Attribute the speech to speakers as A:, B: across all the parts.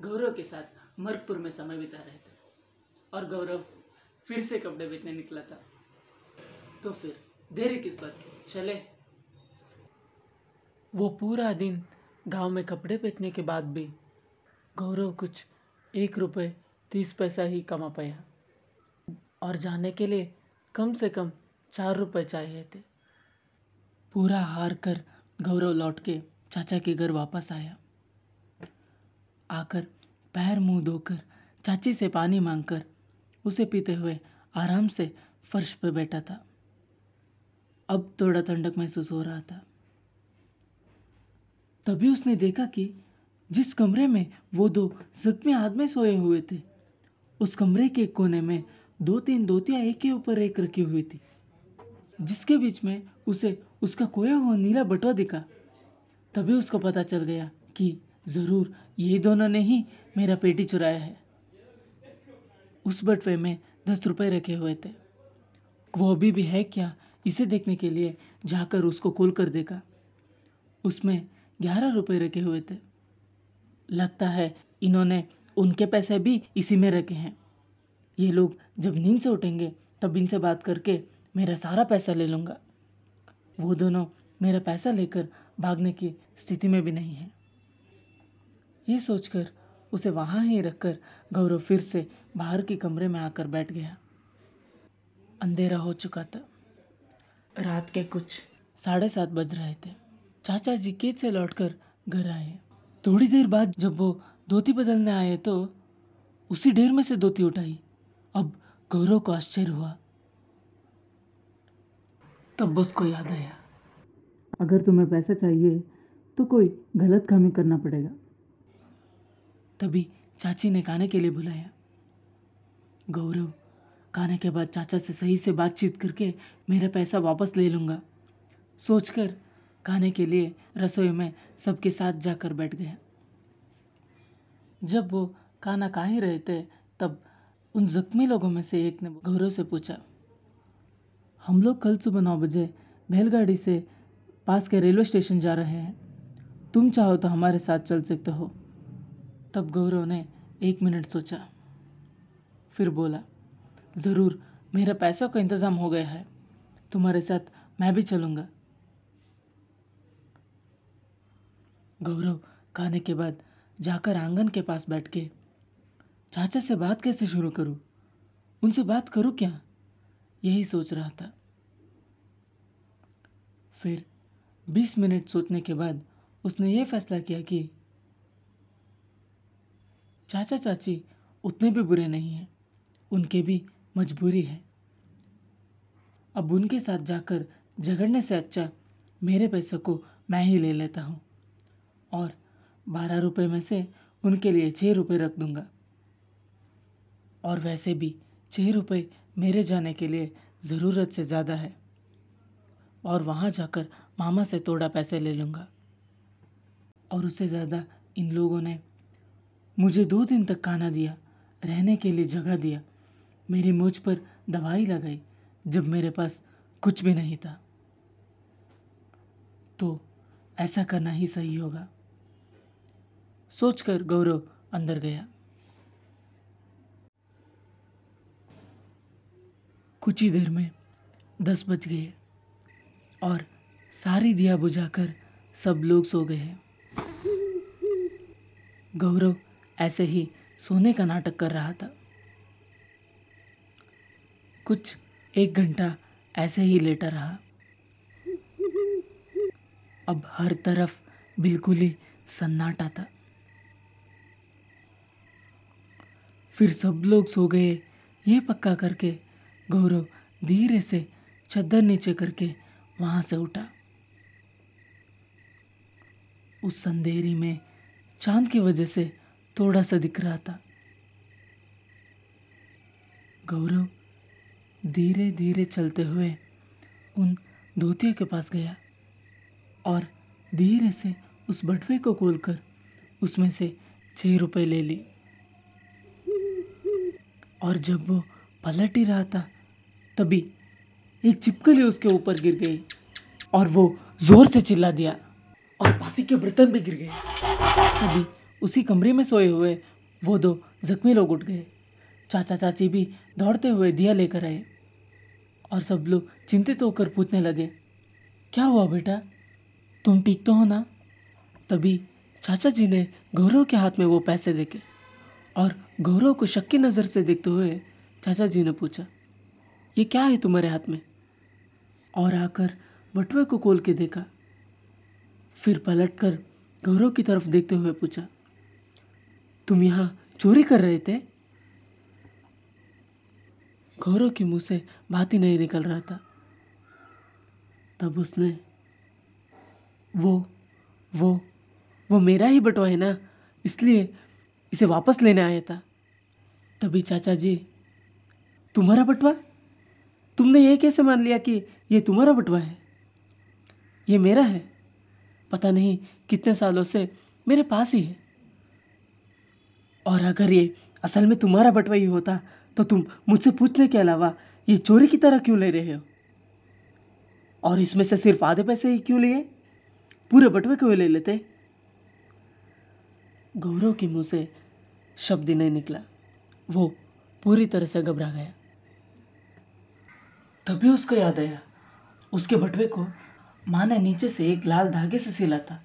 A: गौरव के साथ मर्कपुर में समय बिता रहे थे। और गौरव फिर से कपड़े बेचने निकला था। तो फिर देरी किस बात की? चले। वो पूरा दिन गाँव में कपड़े बेचने के बाद भी गौरव कुछ एक रुपये तीस पैसा ही कमा पाया। और जाने के लिए कम से कम चार रुपये चाहिए थे। पूरा हार कर गौरव लौट के चाचा के घर वापस आया। आकर पैर मुँह धोकर चाची से पानी मांगकर उसे पीते हुए आराम से फर्श पर बैठा था। अब थोड़ा ठंडक महसूस हो रहा था। तभी उसने देखा कि जिस कमरे में वो दो जख्मी आदमी सोए हुए थे, उस कमरे के कोने में दो तीन धोतियाँ एक के ऊपर एक रखी हुई थी, जिसके बीच में उसे उसका खोया हुआ नीला बटवा दिखा। तभी उसको पता चल गया कि ज़रूर यही दोनों ने ही मेरा पेटी चुराया है। उस बटवे में दस रुपए रखे हुए थे। वो अभी भी है क्या इसे देखने के लिए जाकर उसको खोल कर देखा। उसमें ग्यारह रुपए रखे हुए थे। लगता है इन्होंने उनके पैसे भी इसी में रखे हैं। ये लोग जब नींद से उठेंगे, तब इनसे बात करके मेरा सारा पैसा ले लूँगा। वो दोनों मेरा पैसा लेकर भागने की स्थिति में भी नहीं है। ये सोचकर उसे वहाँ ही रखकर गौरव फिर से बाहर के कमरे में आकर बैठ गया। अंधेरा हो चुका था। रात के कुछ साढ़े सात बज रहे थे। चाचा जी खेत से लौटकर घर आए। थोड़ी देर बाद जब वो धोती बदलने आए तो उसी ढेर में से धोती उठाई। अब गौरव को आश्चर्य हुआ। तब उसको याद आया। अगर तुम्हें पैसा चाहिए तो कोई गलत कामी करना पड़ेगा। तभी चाची ने खाने के लिए बुलाया। गौरव खाने के बाद चाचा से सही से बातचीत करके मेरा पैसा वापस ले लूँगा। सोचकर खाने के लिए रसोई में सबके साथ जाकर बैठ गया। जब वो खाना खा ही रहे थे तब उन जख्मी लोगों में से एक ने गौरव से पूछा, हम लोग कल सुबह नौ बजे बैलगाड़ी से पास के रेलवे स्टेशन जा रहे हैं। तुम चाहो तो हमारे साथ चल सकते हो। तब गौरव ने एक मिनट सोचा, फिर बोला, ज़रूर, मेरा पैसों का इंतज़ाम हो गया है। तुम्हारे साथ मैं भी चलूँगा। गौरव खाने के बाद जाकर आँगन के पास बैठ के चाचा से बात कैसे शुरू करूँ? उनसे बात करूँ क्या? यही सोच रहा था। फिर बीस मिनट सोचने के बाद उसने ये फैसला किया कि चाचा चाची उतने भी बुरे नहीं हैं, उनके भी मजबूरी है। अब उनके साथ जाकर झगड़ने से अच्छा मेरे पैसे को मैं ही ले लेता हूँ और बारह रुपये में से उनके लिए छः रुपये रख दूँगा। और वैसे भी छः रुपये मेरे जाने के लिए ज़रूरत से ज़्यादा है। और वहाँ जाकर मामा से थोड़ा पैसे ले लूँगा। और उससे ज़्यादा इन लोगों ने मुझे दो दिन तक खाना दिया, रहने के लिए जगह दिया। मेरी मुझ पर दवाई लगाई, जब मेरे पास कुछ भी नहीं था। तो ऐसा करना ही सही होगा। सोचकर गौरव अंदर गया। कुछ ही देर में दस बज गए और सारी दिया बुझाकर सब लोग सो गए। गौरव ऐसे ही सोने का नाटक कर रहा था। कुछ एक घंटा ऐसे ही लेटा रहा। अब हर तरफ़ बिल्कुल ही सन्नाटा था। फिर सब लोग सो गए, ये पक्का करके गौरव धीरे से चद्दर नीचे करके वहाँ से उठा। उस अंधेरी में चाँद की वजह से थोड़ा सा दिख रहा था। गौरव धीरे धीरे चलते हुए उन धोतियों के पास गया और धीरे से उस बटवे को खोलकर उसमें से छः रुपए ले ली। और जब वो पलट ही रहा था तभी एक चिपकली उसके ऊपर गिर गई और वो ज़ोर से चिल्ला दिया और फांसी के बर्तन भी गिर गए तभी उसी कमरे में सोए हुए वो दो जख्मी लोग उठ गए। चाचा चाची भी दौड़ते हुए दिया लेकर आए और सब लोग चिंतित होकर पूछने लगे, क्या हुआ बेटा? तुम ठीक तो हो ना? तभी चाचा जी ने गौरव के हाथ में वो पैसे देखे और गौरव को शक की नज़र से देखते हुए चाचा जी ने पूछा ये क्या है तुम्हारे हाथ में? और आकर बटुए को खोल के देखा। फिर पलट कर गौरव की तरफ़ देखते हुए पूछा, तुम यहाँ चोरी कर रहे थे? गौरव के मुँह से बात ही नहीं निकल रहा था। तब उसने, वो वो वो मेरा ही बटवा है ना? इसलिए इसे वापस लेने आया था। तभी चाचा जी, तुम्हारा बटवा तुमने ये कैसे मान लिया कि ये तुम्हारा बटवा है? ये मेरा है? पता नहीं कितने सालों से मेरे पास ही है। और अगर ये असल में तुम्हारा बटवा ही होता तो तुम मुझसे पूछने के अलावा ये चोरी की तरह क्यों ले रहे हो? और इसमें से सिर्फ़ आधे पैसे ही क्यों लिए? पूरे बटवे क्यों ले लेते। गौरव के मुँह से शब्द नहीं निकला। वो पूरी तरह से घबरा गया। तभी उसको याद आया। उसके बटवे को माँ ने नीचे से एक लाल धागे से सिला था।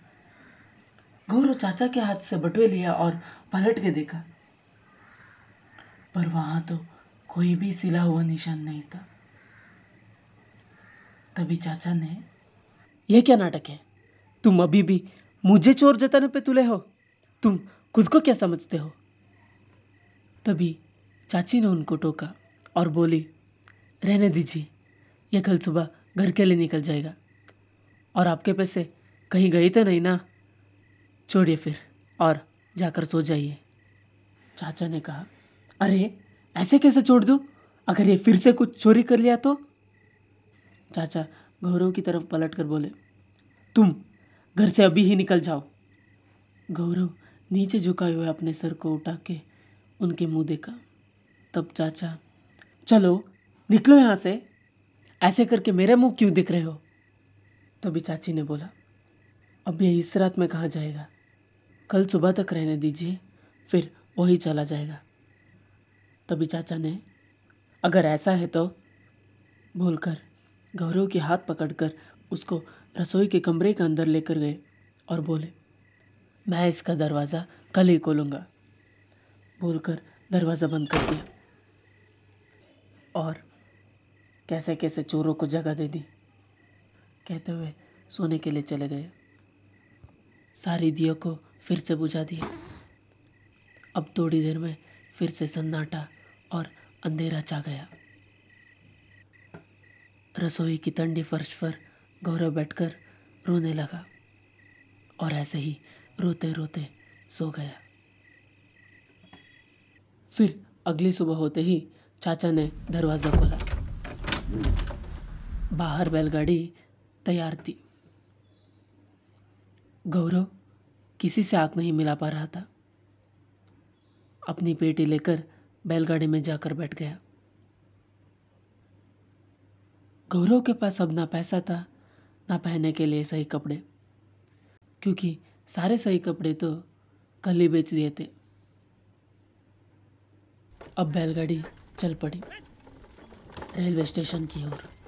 A: गौरव चाचा के हाथ से बटवे लिया और पलट के देखा। पर वहाँ तो कोई भी सिला हुआ निशान नहीं था। तभी चाचा ने, यह क्या नाटक है? तुम अभी भी मुझे चोर जताने पे तुले हो? तुम खुद को क्या समझते हो? तभी चाची ने उनको टोका और बोली रहने दीजिए। यह कल सुबह घर के लिए निकल जाएगा। और आपके पैसे कहीं गए तो नहीं ना? छोड़िए फिर और जाकर सो जाइए। चाचा ने कहा, अरे, ऐसे कैसे छोड़ दूँ? अगर ये फिर से कुछ चोरी कर लिया तो? चाचा गौरव की तरफ़ पलट कर बोले, तुम घर से अभी ही निकल जाओ। गौरव नीचे झुकाए हुए अपने सर को उठा के उनके मुँह देखा। तब चाचा, चलो निकलो यहाँ से। ऐसे करके मेरे मुँह क्यों दिख रहे हो? तभी चाची ने बोला, अब ये इस रात में कहाँ जाएगा। कल सुबह तक रहने दीजिए, फिर वही चला जाएगा। तभी चाचा ने, अगर ऐसा है तो बोलकर गौरव के हाथ पकड़कर उसको रसोई के कमरे के अंदर लेकर गए और बोले, मैं इसका दरवाज़ा कल ही खोलूँगा। बोलकर दरवाज़ा बंद कर दिया। और कैसे कैसे चोरों को जगह दे दी। कहते हुए सोने के लिए चले गए। सारी दियो को फिर से बुझा दिया। अब थोड़ी देर में फिर से सन्नाटा और अंधेरा छा गया। रसोई की ठंडी फर्श पर गौरव बैठकर रोने लगा और ऐसे ही रोते रोते सो गया। फिर अगली सुबह होते ही चाचा ने दरवाज़ा खोला। बाहर बैलगाड़ी तैयार थी। गौरव किसी से आँख नहीं मिला पा रहा था। अपनी पेटी लेकर बैलगाड़ी में जाकर बैठ गया। गौरव के पास अब ना पैसा था, ना पहनने के लिए सही कपड़े, क्योंकि सारे सही कपड़े तो कल ही बेच दिए थे। अब बैलगाड़ी चल पड़ी, रेलवे स्टेशन की ओर।